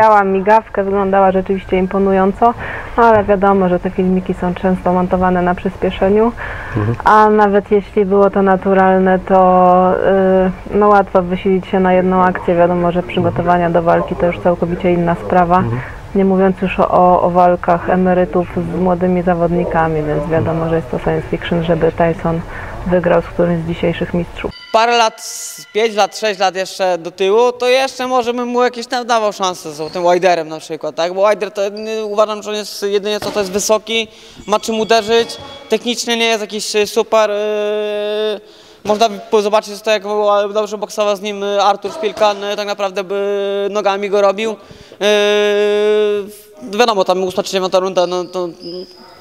Biała migawka wyglądała rzeczywiście imponująco, no ale wiadomo, że te filmiki są często montowane na przyspieszeniu, mhm. a nawet jeśli było to naturalne, to yy, no łatwo wysilić się na jedną akcję. Wiadomo, że przygotowania do walki to już całkowicie inna sprawa, mhm. nie mówiąc już o, o walkach emerytów z młodymi zawodnikami, więc wiadomo, że jest to science fiction, żeby Tyson wygrał z którymś z dzisiejszych mistrzów. parę lat, 5 lat, 6 lat jeszcze do tyłu, to jeszcze może bym mu jakieś tam dawał szansę z tym Widerem na przykład, tak? Bo Wider to uważam, że on jest jedynie co to jest wysoki, ma czym uderzyć, technicznie nie jest jakiś super. Yy, można zobaczyć to, jak dobrze boksował z nim y, Artur Szpilkan, y, tak naprawdę by nogami go robił. Yy, wiadomo, tam 8-9 runda, no to,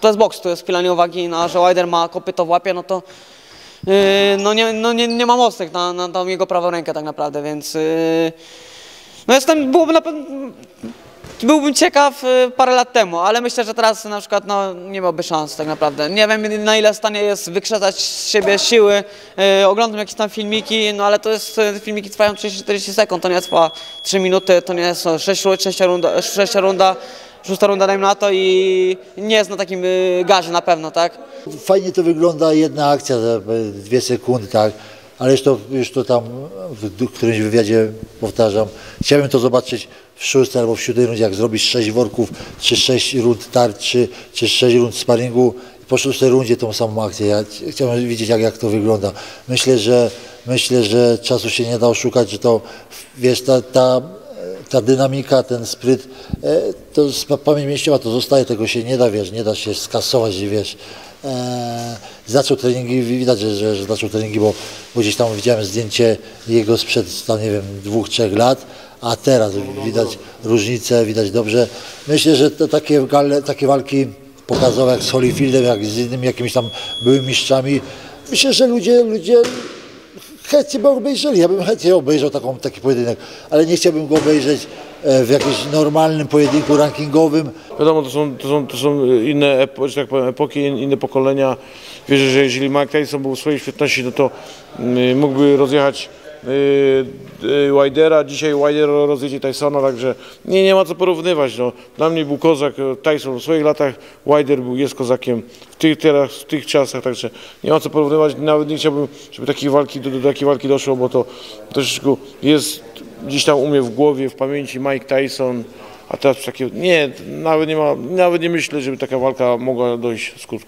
to jest boks, to jest chwilanie uwagi, no, a że Wider ma kopyto w łapie, no to Yy, no nie, no nie, nie ma mocnych na, na tą jego prawą rękę tak naprawdę, więc yy, no jestem, byłoby na pewno, byłbym ciekaw yy, parę lat temu, ale myślę, że teraz na przykład no, nie miałby szans tak naprawdę. Nie wiem na ile w stanie jest wykrzesać z siebie siły, yy, oglądam jakieś tam filmiki, no ale to jest, yy, filmiki trwają 30-40 sekund, to nie trwa 3 minuty, to nie jest 6, 6 runda, 6 runda, szósta runda dajmy na to i nie jest na takim yy, gazie na pewno, tak? Fajnie to wygląda, jedna akcja, za dwie sekundy, tak, ale już to, już to tam w którymś wywiadzie powtarzam. Chciałbym to zobaczyć w szóstej albo w siódmej rundzie, jak zrobisz sześć worków, czy sześć rund tarczy, czy sześć rund sparingu. Po szóstej rundzie tą samą akcję. Ja chciałbym widzieć, jak, jak to wygląda. Myślę, że myślę, że czasu się nie da oszukać, że to, wiesz, ta, ta ta dynamika, ten spryt, e, to pamięć mięśniowa to zostaje, tego się nie da, wiesz, nie da się skasować, wiesz. E, zaczął treningi, widać, że, że, że zaczął treningi, bo, bo gdzieś tam widziałem zdjęcie jego sprzed, tam, nie wiem, dwóch, trzech lat, a teraz widać różnicę, widać dobrze. Myślę, że takie, takie walki pokazowe jak z Holyfieldem, jak z innymi jakimiś tam byłymi mistrzami, myślę, że ludzie, ludzie chętnie by obejrzeli. Ja bym chętnie obejrzał taką, taki pojedynek, ale nie chciałbym go obejrzeć e, w jakimś normalnym pojedynku rankingowym. Wiadomo, to są, to są, to są inne epo, tak powiem, epoki, in- inne pokolenia. Wierzę, że jeżeli Mike Tyson był w swojej świetności, no to y, mógłby rozjechać Widera. Dzisiaj Wider rozjedzie Tysona, także nie, nie ma co porównywać. No. Dla mnie był kozak e, Tyson w swoich latach, Wider był, jest kozakiem w tych, teraz, w tych czasach, także nie ma co porównywać. Nawet nie chciałbym, żeby takiej walki, do, do takiej walki doszło, bo to troszeczkę jest gdzieś tam u mnie w głowie, w pamięci Mike Tyson. A teraz takie, nie, nawet nie ma, nawet nie myślę, żeby taka walka mogła dojść do skutku.